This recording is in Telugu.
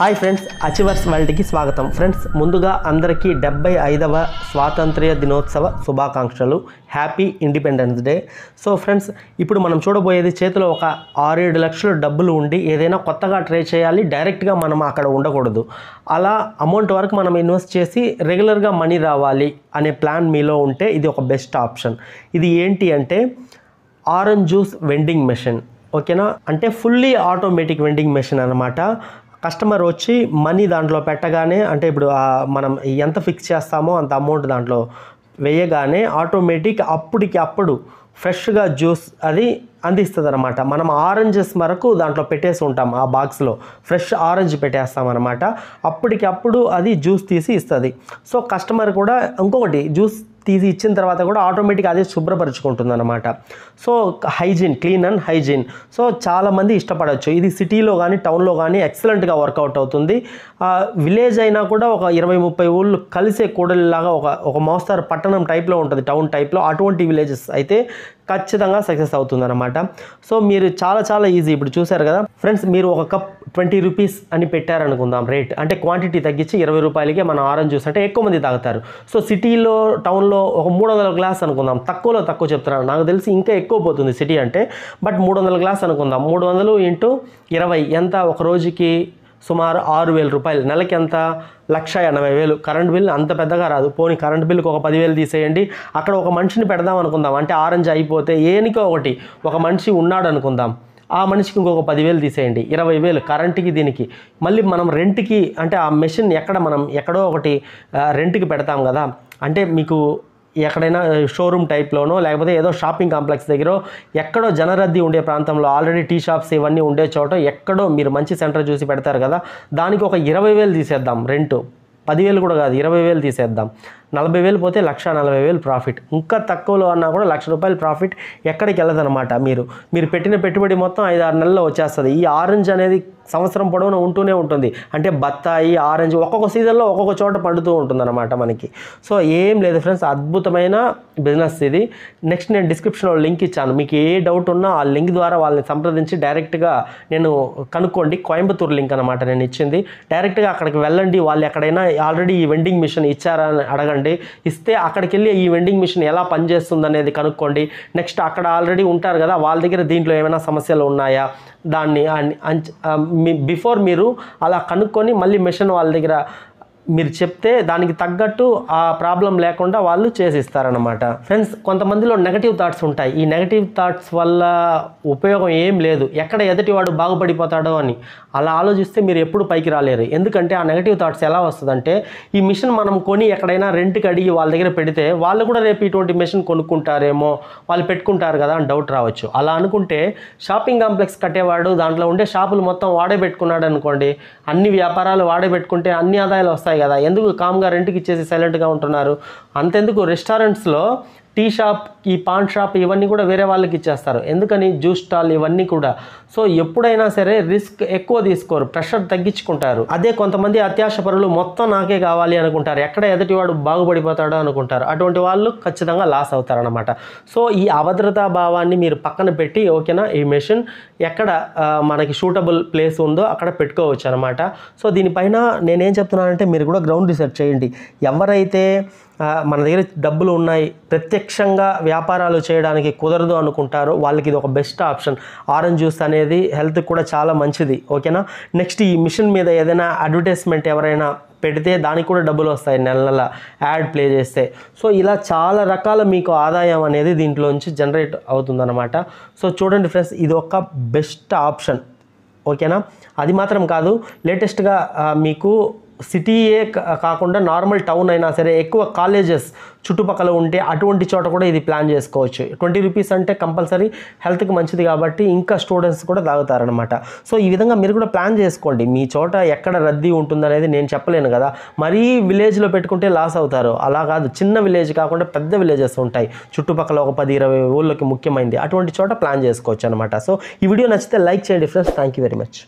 హాయ్ ఫ్రెండ్స్ అచివర్స్ వరల్డ్కి స్వాగతం. ఫ్రెండ్స్ ముందుగా అందరికీ డెబ్బై ఐదవ స్వాతంత్ర్య దినోత్సవ శుభాకాంక్షలు. Happy independence day so friends ఇప్పుడు మనం చూడబోయేది చేతిలో ఒక ఆరేడు లక్షలు డబ్బులు ఉండి ఏదైనా కొత్తగా ట్రై చేయాలి డైరెక్ట్గా మనం అక్కడ ఉండకూడదు. అలా అమౌంట్ వరకు మనం ఇన్వెస్ట్ చేసి రెగ్యులర్గా మనీ రావాలి అనే ప్లాన్ మీలో ఉంటే ఇది ఒక బెస్ట్ ఆప్షన్. ఇది ఏంటి అంటే ఆరెంజ్ జ్యూస్ వెండింగ్ మెషిన్. ఓకేనా? అంటే ఫుల్లీ ఆటోమేటిక్ వెండింగ్ మెషిన్ అనమాట కస్టమర్ వచ్చి మనీ దాంట్లో పెట్టగానే అంటే ఇప్పుడు మనం ఎంత ఫిక్స్ చేస్తామో అంత అమౌంట్ దాంట్లో వేయగానే ఆటోమేటిక్ అప్పటికి అప్పుడు ఫ్రెష్గా జ్యూస్ అది అందిస్తుంది అనమాట మనం ఆరెంజెస్ వరకు దాంట్లో పెట్టేసి ఉంటాం ఆ బాక్స్లో. ఫ్రెష్ ఆరెంజ్ పెట్టేస్తాం అనమాట అప్పటికి అప్పుడు అది జ్యూస్ తీసి ఇస్తుంది. సో కస్టమర్ కూడా ఇంకొకటి జ్యూస్ తీసి ఇచ్చిన తర్వాత కూడా ఆటోమేటిక్ అదే శుభ్రపరుచుకుంటుంది అనమాట so hygiene clean and hygiene so చాలామంది ఇష్టపడవచ్చు ఇది సిటీలో కానీ టౌన్లో కానీ ఎక్సలెంట్గా వర్కౌట్ అవుతుంది. విలేజ్ అయినా కూడా ఒక ఇరవై ముప్పై ఊళ్ళు కలిసే కూడలిలాగా ఒక ఒక మోస్తారు పట్టణం టైప్లో ఉంటుంది టౌన్ టైప్లో అటువంటి విలేజెస్ అయితే ఖచ్చితంగా సక్సెస్ అవుతుంది అనమాట సో మీరు చాలా చాలా ఈజీ. ఇప్పుడు చూసారు కదా ఫ్రెండ్స్ మీరు ఒక కప్ ట్వంటీ రూపీస్ అని పెట్టారనుకుందాం రేట్. అంటే క్వాంటిటీ తగ్గించి ఇరవై రూపాయలకే మన ఆరెంజ్ జ్యూస్ అంటే ఎక్కువ మంది తాగుతారు. సో సిటీలో టౌన్లో ఒక మూడు వందల గ్లాస్ అనుకుందాం. తక్కువలో తక్కువ చెప్తున్నారు. నాకు తెలిసి ఇంకా ఎక్కువ పోతుంది సిటీ అంటే. బట్ మూడు వందల గ్లాస్ అనుకుందాం. మూడు వందలు ఇంటూ ఇరవై ఎంత ఒక రోజుకి సుమారు ఆరు వేల రూపాయలు. నెలకి ఎంత? లక్ష ఎనభై వేలు. కరెంట్ బిల్ అంత పెద్దగా రాదు. పోనీ కరెంట్ బిల్కి ఒక పదివేలు తీసేయండి. అక్కడ ఒక మనిషిని పెడదాం అనుకుందాం. అంటే ఆరెంజ్ అయిపోతే ఏనికో ఒకటి. ఒక మనిషి ఉన్నాడు అనుకుందాం. ఆ మనిషికి ఇంకొక పదివేలు తీసేయండి. ఇరవై వేలు కరెంట్కి దీనికి. మళ్ళీ మనం రెంట్కి అంటే ఆ మెషిన్ ఎక్కడ మనం ఎక్కడో ఒకటి రెంట్కి పెడతాం కదా. అంటే మీకు ఎక్కడైనా షోరూమ్ టైప్లోనో లేకపోతే ఏదో షాపింగ్ కాంప్లెక్స్ దగ్గర ఎక్కడో జనరద్దీ ఉండే ప్రాంతంలో ఆల్రెడీ టీ షాప్స్ ఇవన్నీ ఉండే చోట ఎక్కడో మీరు మంచి సెంటర్ చూసి పెడతారు కదా దానికి ఒక ఇరవై వేలు తీసేద్దాం రెంటు పదివేలు కూడా కాదు ఇరవై వేలు తీసేద్దాం. నలభై వేలు పోతే లక్ష నలభై వేలు ప్రాఫిట్. ఇంకా తక్కువలో అన్నా కూడా లక్ష రూపాయలు ప్రాఫిట్ ఎక్కడికి వెళ్ళదనమాట మీరు. మీరు పెట్టిన పెట్టుబడి మొత్తం ఐదు ఆరు నెలల్లో వచ్చేస్తుంది. ఈ ఆరెంజ్ అనేది సంవత్సరం పొడవునా ఉంటూనే ఉంటుంది. అంటే బత్తాయి ఆరెంజ్ ఒక్కొక్క సీజన్లో ఒక్కొక్క చోట పండుతూ ఉంటుందన్నమాట మనకి. సో ఏం లేదు ఫ్రెండ్స్ అద్భుతమైన బిజినెస్ ఇది. నెక్స్ట్ నేను డిస్క్రిప్షన్లో లింక్ ఇచ్చాను. మీకు ఏ డౌట్ ఉన్నా ఆ లింక్ ద్వారా వాళ్ళని సంప్రదించి డైరెక్ట్గా నేను కనుక్కోండి. కోయంబత్తూరు లింక్ అనమాట నేను ఇచ్చింది. డైరెక్ట్గా అక్కడికి వెళ్ళండి. వాళ్ళు ఎక్కడైనా ఆల్రెడీ ఈ వెండింగ్ మిషన్ ఇచ్చారా అని అడగండి ఇస్తే అక్కడికి వెళ్ళి ఈ వెండింగ్ మిషన్ ఎలా పనిచేస్తుంది అనేది కనుక్కోండి. నెక్స్ట్ అక్కడ ఆల్రెడీ ఉంటారు కదా వాళ్ళ దగ్గర దీంట్లో ఏమైనా సమస్యలు ఉన్నాయా? దాన్ని బిఫోర్ మీరు అలా కనుక్కొని మళ్ళీ మిషన్ వాళ్ళ దగ్గర మీరు చెప్తే దానికి తగ్గట్టు ఆ ప్రాబ్లం లేకుండా వాళ్ళు చేసిస్తారనమాట ఫ్రెండ్స్ కొంతమందిలో నెగటివ్ థాట్స్ ఉంటాయి. ఈ నెగటివ్ థాట్స్ వల్ల ఉపయోగం ఏం లేదు. ఎక్కడ ఎదుటివాడు బాగుపడిపోతాడో అని అలా ఆలోచిస్తే మీరు ఎప్పుడు పైకి రాలేరు. ఎందుకంటే ఆ నెగటివ్ థాట్స్ ఎలా వస్తుందంటే ఈ మిషన్ మనం కొని ఎక్కడైనా రెంట్కి అడిగి వాళ్ళ దగ్గర పెడితే వాళ్ళు కూడా రేపు ఇటువంటి మిషన్ కొనుక్కుంటారేమో వాళ్ళు పెట్టుకుంటారు కదా అని డౌట్ రావచ్చు. అలా అనుకుంటే షాపింగ్ కాంప్లెక్స్ కట్టేవాడు దాంట్లో ఉండే షాపులు మొత్తం వాడే పెట్టుకున్నాడు అనుకోండి అన్ని వ్యాపారాలు వాడే పెట్టుకుంటే అన్ని ఆదాయాలు వస్తాయి కదా? ఎందుకు కామ్గా రెంట్కి ఇచ్చేసి సైలెంట్గా ఉంటున్నారు? అంతెందుకు? రెస్టారెంట్స్లో టీ షాప్ ఈ పాన్ షాప్ ఇవన్నీ కూడా వేరే వాళ్ళకి ఇచ్చేస్తారు. ఎందుకని? జ్యూస్ స్టాల్ ఇవన్నీ కూడా. సో ఎప్పుడైనా సరే రిస్క్ ఎక్కువ తీసుకోరు. ప్రెషర్ తగ్గించుకుంటారు. అదే కొంతమంది అత్యాశ పరులు మొత్తం నాకే కావాలి అనుకుంటారు. ఎక్కడ ఎదుటివాడు బాగుపడిపోతాడో అనుకుంటారు. అటువంటి వాళ్ళు ఖచ్చితంగా లాస్ అవుతారనమాట సో ఈ అభద్రతా భావాన్ని మీరు పక్కన పెట్టి ఓకేనా? ఈ మెషిన్ ఎక్కడ మనకి షూటబుల్ ప్లేస్ ఉందో అక్కడ పెట్టుకోవచ్చు అనమాట సో దీనిపైన నేనేం చెప్తున్నానంటే మీరు కూడా గ్రౌండ్ రీసెర్చ్ చేయండి. ఎవరైతే మన దగ్గర డబ్బులు ఉన్నాయి. ప్రత్యక్షంగా వ్యాపారాలు చేయడానికి కుదరదు అనుకుంటారో. వాళ్ళకి ఇది ఒక బెస్ట్ ఆప్షన్. ఆరెంజ్ జ్యూస్ అనేది హెల్త్ కూడా చాలా మంచిది. ఓకేనా? నెక్స్ట్ ఈ మిషన్ మీద ఏదైనా అడ్వర్టైజ్మెంట్ ఎవరైనా పెడితే దానికి కూడా డబ్బులు వస్తాయి నెల నెల యాడ్ ప్లే చేస్తే. సో ఇలా చాలా రకాల మీకు ఆదాయం అనేది దీంట్లోంచి జనరేట్ అవుతుందన్నమాట. సో చూడండి ఫ్రెండ్స్ ఇది ఒక బెస్ట్ ఆప్షన్. ఓకేనా? అది మాత్రం కాదు. లేటెస్ట్గా మీకు సిటీయే కాకుండా నార్మల్ టౌన్ అయినా సరే ఎక్కువ కాలేజెస్ చుట్టుపక్కల ఉంటే అటువంటి చోట కూడా ఇది ప్లాన్ చేసుకోవచ్చు. ట్వంటీ రూపీస్ అంటే కంపల్సరీ హెల్త్కి మంచిది కాబట్టి ఇంకా స్టూడెంట్స్ కూడా తాగుతారనమాట సో ఈ విధంగా మీరు కూడా ప్లాన్ చేసుకోండి. మీ చోట ఎక్కడ రద్దీ ఉంటుందనేది నేను చెప్పలేను కదా. మరీ విలేజ్లో పెట్టుకుంటే లాస్ అవుతారు. అలా కాదు. చిన్న విలేజ్ కాకుండా పెద్ద విలేజెస్ ఉంటాయి. చుట్టుపక్కల ఒక పది ఇరవై ఊళ్ళకి ముఖ్యమైనది అటువంటి చోట ప్లాన్ చేసుకోవచ్చు అనమాట సో ఈ వీడియో నచ్చితే లైక్ చేయండి friends. Thank you very much.